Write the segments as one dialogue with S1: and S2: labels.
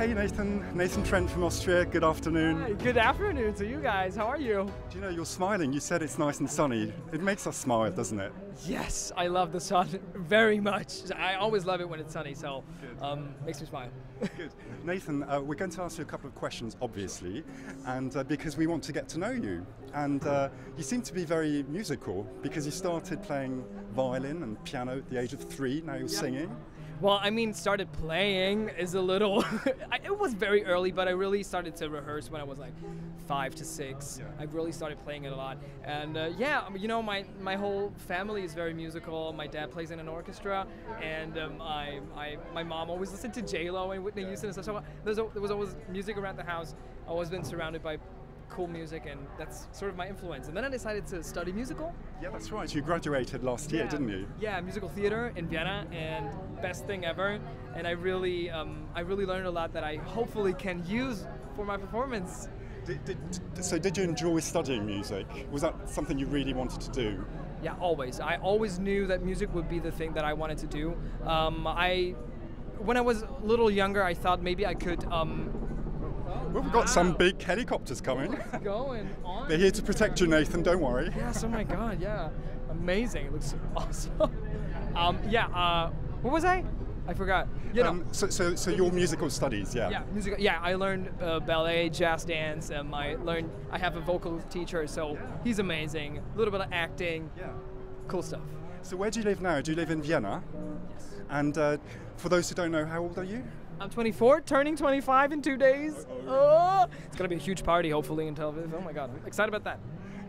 S1: Nathan Nathan Trent from Austria. Good afternoon.
S2: Hi, good afternoon to you guys. How are you?
S1: Do you know you're smiling? You said it's nice and sunny. It makes us smile, doesn't it?
S2: Yes, I love the sun very much. I always love it when it's sunny, so um, makes me smile.
S1: Good. Nathan, uh, we're going to ask you a couple of questions, obviously, and uh, because we want to get to know you. And uh, you seem to be very musical because you started playing violin and piano at the age of three. Now you're singing.
S2: Well, I mean, started playing is a little. I, it was very early, but I really started to rehearse when I was like five to six.
S1: Yeah.
S2: I really started playing it a lot, and uh, yeah, you know, my my whole family is very musical. My dad plays in an orchestra, and um, I, I my mom always listened to J Lo and Whitney Houston and stuff. So there's, there was always music around the house. I've always been surrounded by cool music, and that's sort of my influence. And then I decided to study musical.
S1: Yeah, that's right. You graduated last year, didn't you?
S2: Yeah, musical theater in Vienna, and best thing ever. And I really, um, I really learned a lot that I hopefully can use for my performance.
S1: Did, did, so, did you enjoy studying music? Was that something you really wanted to do?
S2: Yeah, always. I always knew that music would be the thing that I wanted to do. Um, I, when I was a little younger, I thought maybe I could. Um,
S1: Well, we've got some big helicopters coming.
S2: what's going on?
S1: They're here to protect you, Nathan. Don't worry.
S2: Yes. Oh my God. Yeah. Amazing. It looks awesome. um, yeah. Uh, what was I? I forgot. You know.
S1: Um, so, so, so your musical studies, yeah.
S2: Yeah, music. Yeah, I learned uh, ballet, jazz dance. Um, I learned. I have a vocal teacher, so he's amazing. A little bit of acting.
S1: Yeah.
S2: Cool stuff.
S1: So where do you live now? Do you live in Vienna?
S2: Yes.
S1: And uh, for those who don't know, how old are you?
S2: I'm 24, turning 25 in two days. Oh, it's gonna be a huge party, hopefully in Tel Aviv. Oh my God, I'm excited about that.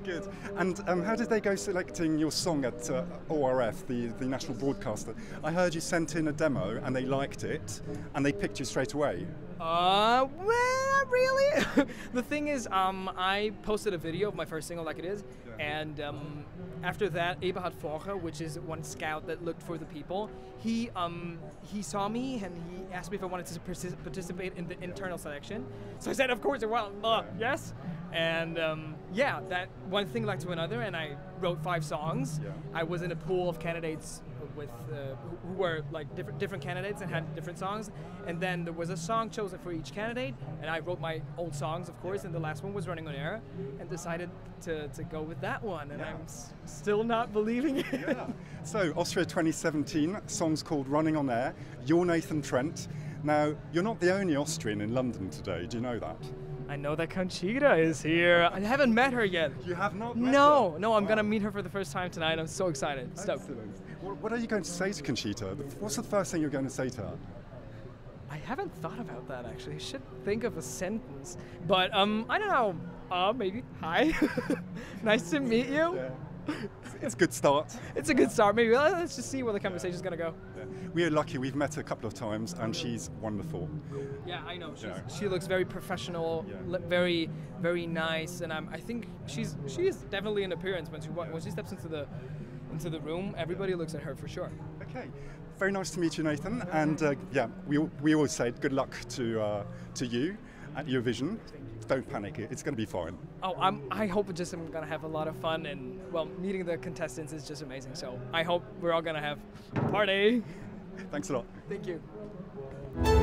S1: Good. And um, how did they go selecting your song at uh, ORF, the, the national broadcaster? I heard you sent in a demo and they liked it and they picked you straight away.
S2: Uh, well, really? the thing is, um, I posted a video of my first single, like it is, and um, after that, Eberhard Forcher, which is one scout that looked for the people, he um, he saw me and he asked me if I wanted to participate in the internal selection. So I said, of course, well, uh, yes. And um, yeah, that one thing led to another, and I wrote five songs.
S1: Yeah.
S2: I was in a pool of candidates with uh, who who were like different different candidates and had different songs, and then there was a song chosen for each candidate, and I wrote my old songs, of course, and the last one was running on air, and decided to, to go with that one, and
S1: Yeah.
S2: I'm s- still not believing it.
S1: Yeah. so, Austria 2017, song's called Running on Air. You're Nathan Trent. Now, you're not the only Austrian in London today. Do you know that?
S2: I know that Conchita is here. I haven't met her yet.
S1: You have not met
S2: No,
S1: her?
S2: no, I'm
S1: Wow.
S2: gonna meet her for the first time tonight. I'm so excited.
S1: Excellent. What, what are you going to say to Conchita? What's the first thing you're going to say to her?
S2: I haven't thought about that actually. I should think of a sentence. But um, I don't know. Uh, maybe hi. nice to meet you.
S1: Yeah. It's a good start.
S2: It's a good start. Maybe let's just see where the conversation's gonna go.
S1: Yeah. We are lucky. We've met her a couple of times, and she's wonderful.
S2: Yeah, I know. She's,
S1: Yeah.
S2: She looks very professional,
S1: Yeah.
S2: very, very nice, and um, I think she's she's definitely an appearance when she when she steps into the into the room. Everybody looks at her for sure.
S1: Okay. Very nice to meet you, Nathan. And uh, yeah, we, we always say good luck to uh, to you at Eurovision. Don't panic. It's going to be fine.
S2: Oh, I'm, I hope just I'm gonna have a lot of fun, and well, meeting the contestants is just amazing. So I hope we're all gonna have a party.
S1: Thanks a lot.
S2: Thank you.